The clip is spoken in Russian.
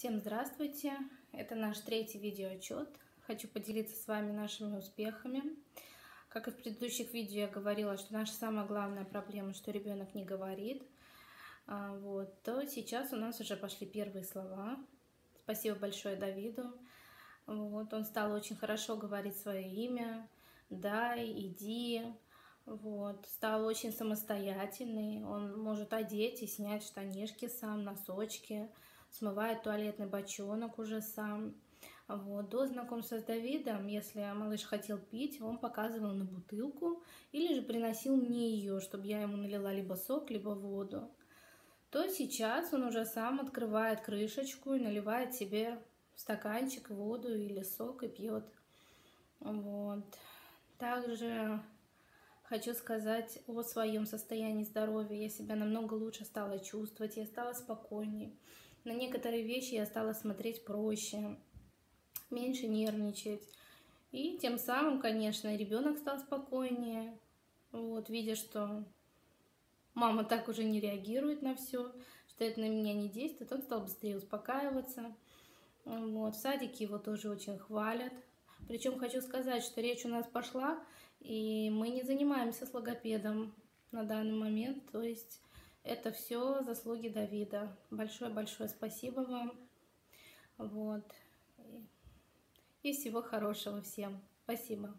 Всем здравствуйте! Это наш третий видеоотчет. Хочу поделиться с вами нашими успехами. Как и в предыдущих видео я говорила, что наша самая главная проблема, что ребенок не говорит, а, вот, то сейчас у нас уже пошли первые слова. Спасибо большое Давиду. Вот, он стал очень хорошо говорить свое имя. Дай, иди. Вот, стал очень самостоятельный. Он может одеть и снять штанишки сам, носочки смывает туалетный бочонок уже сам. Вот. До знакомства с Давидом, если малыш хотел пить, он показывал на бутылку или же приносил мне ее, чтобы я ему налила либо сок, либо воду. То сейчас он уже сам открывает крышечку и наливает себе стаканчик воду или сок и пьет. Вот. Также хочу сказать о своем состоянии здоровья. Я себя намного лучше стала чувствовать, я стала спокойнее. На некоторые вещи я стала смотреть проще, меньше нервничать. И тем самым, конечно, ребенок стал спокойнее. Вот, видя, что мама так уже не реагирует на все, что это на меня не действует, он стал быстрее успокаиваться. Вот, в садике его тоже очень хвалят. Причем хочу сказать, что речь у нас пошла, и мы не занимаемся с логопедом на данный момент. То есть это все заслуги Давида. Большое-большое спасибо вам. Вот. И всего хорошего всем. Спасибо.